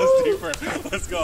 was deeper. Let's go.